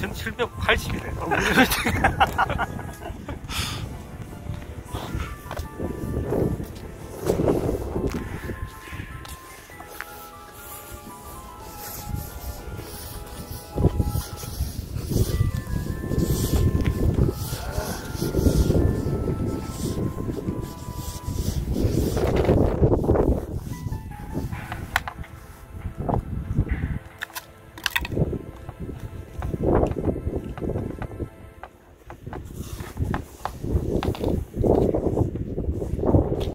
1780이래요.